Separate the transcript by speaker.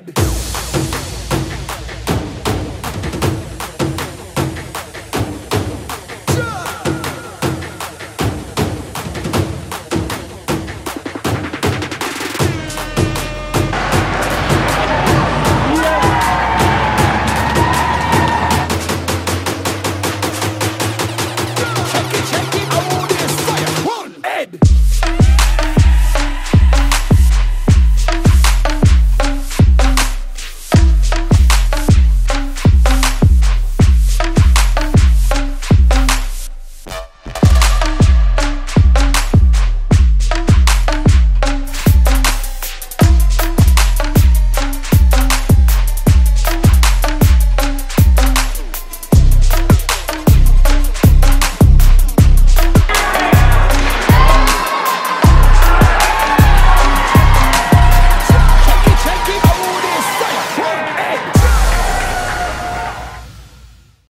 Speaker 1: dead.